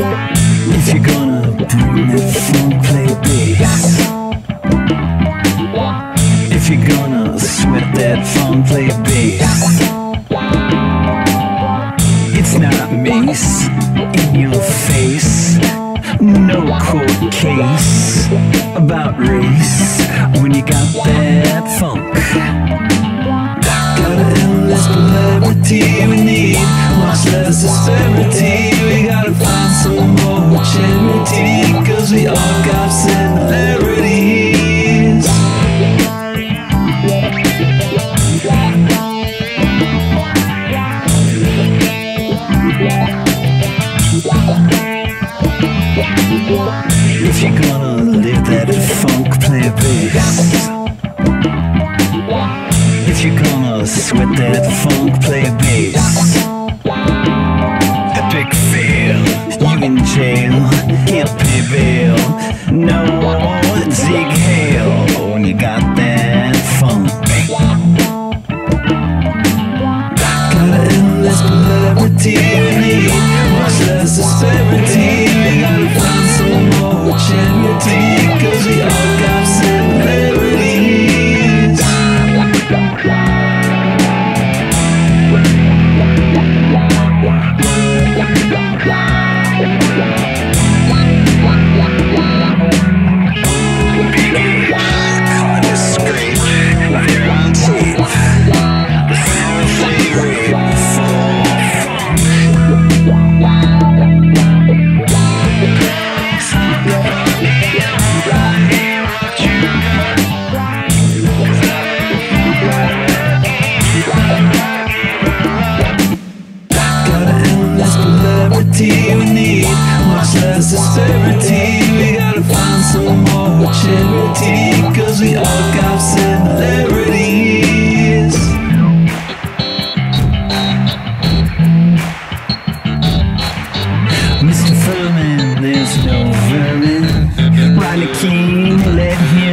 If you're gonna bring that funk, play bass. If you're gonna sweat that funk, play bass. It's not mace in your face. No court case about race. When you got that funk. Got an endless polarity we need. Much less disparity. If you're gonna live that funk, play bass. If you're gonna sweat that funk, play bass. less austerity We gotta find some more charity Cause we all got similarities Mr. Furman, there's no vermin Riley King, let him